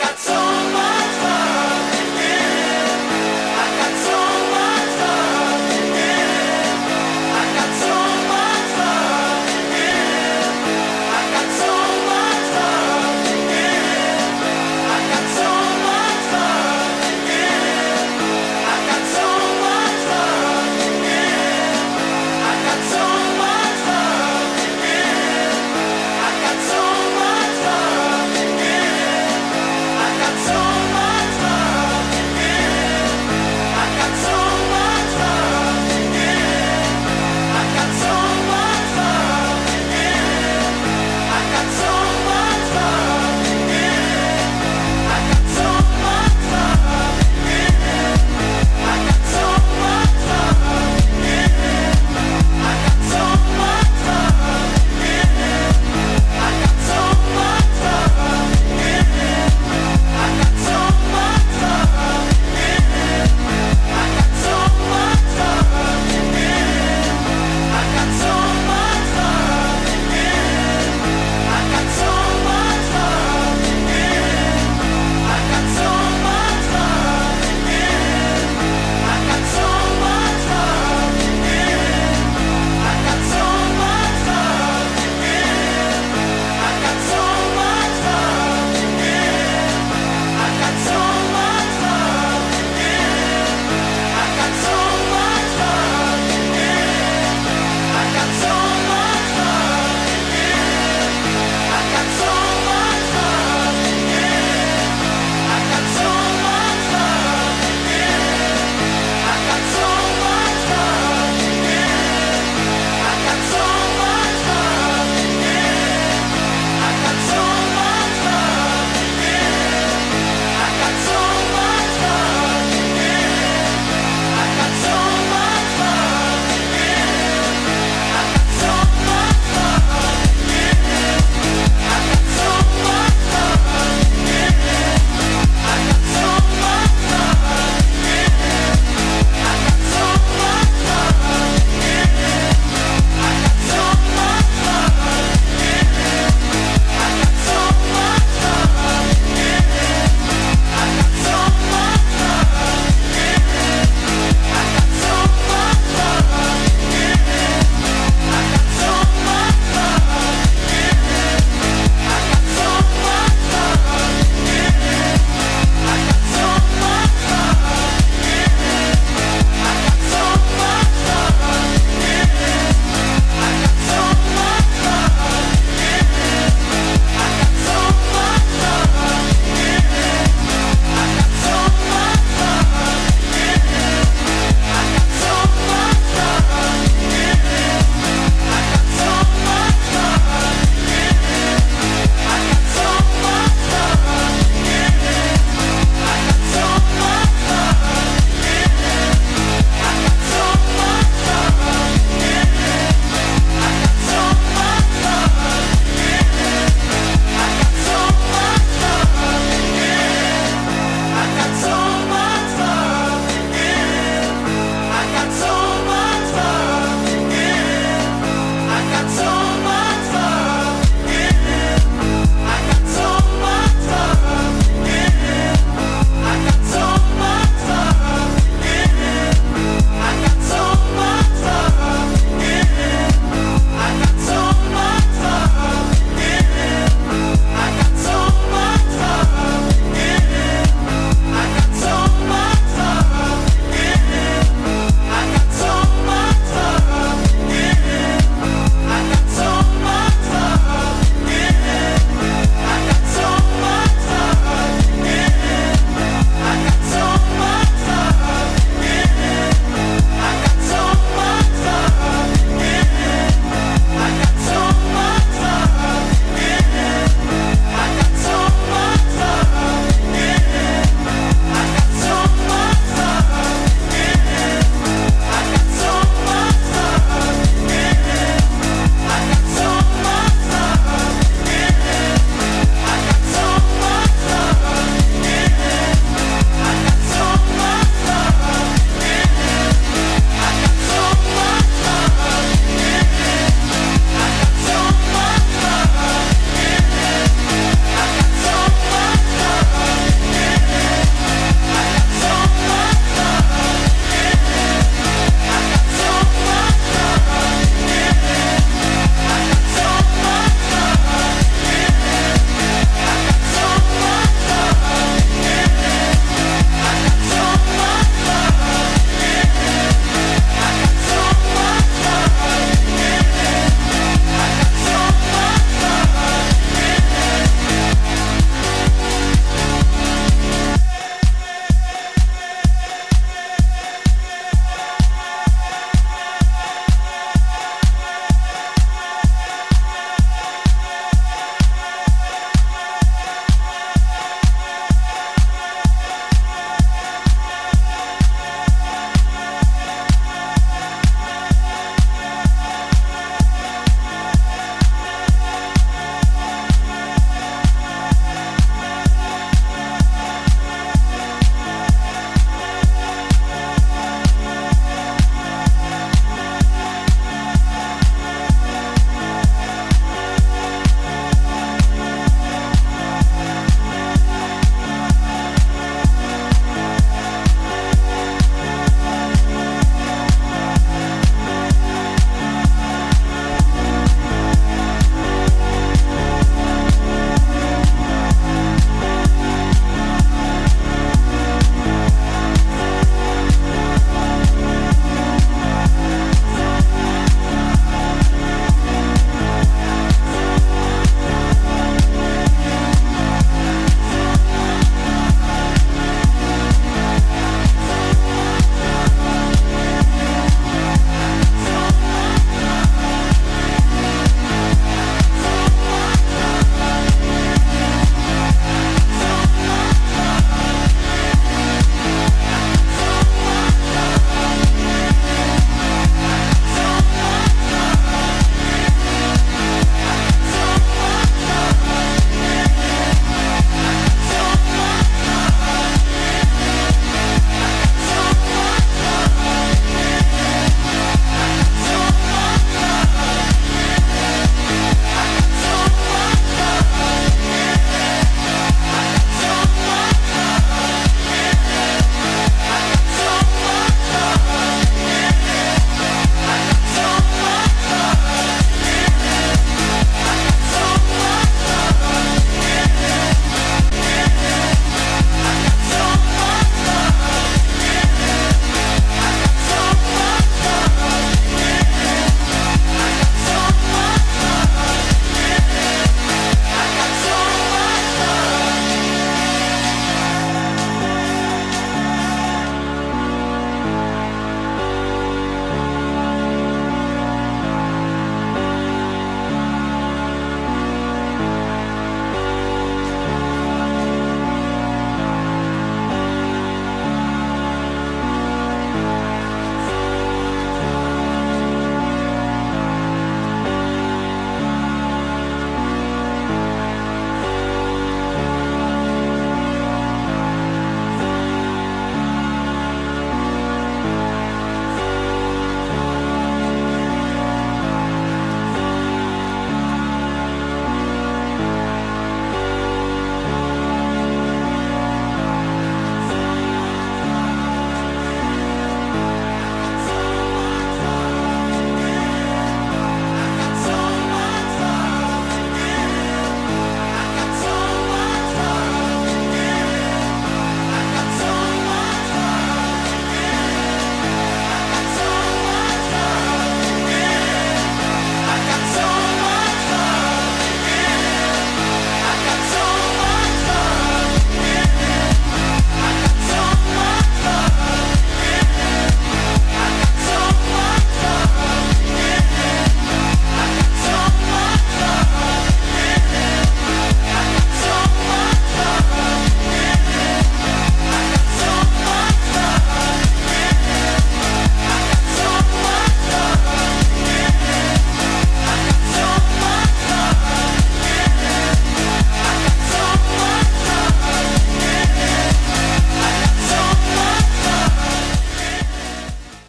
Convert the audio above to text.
got some.